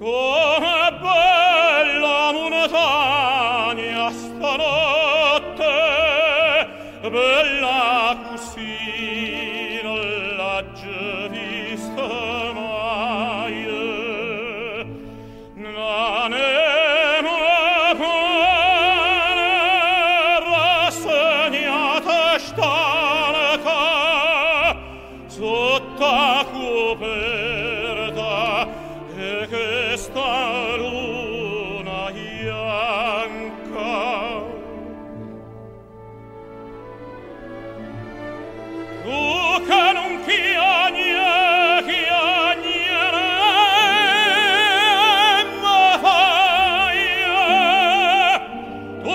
Come bella montagna stanotte, bella così non l'ha già sotto a copere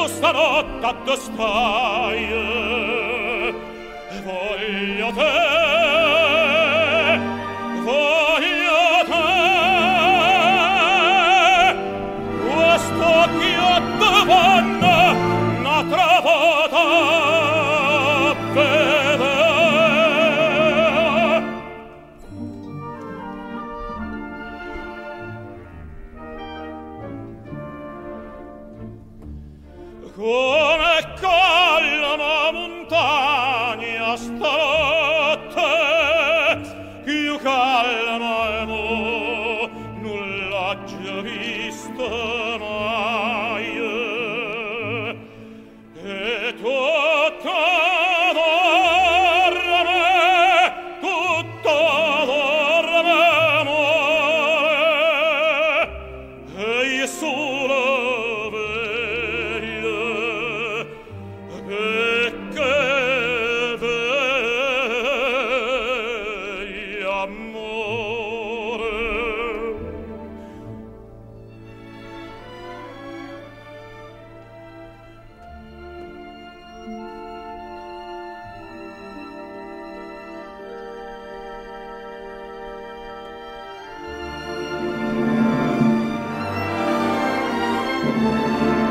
tu stanotte a te stai voglio te come calma montagna stanotte più calma e mo nulla già visto mai. Música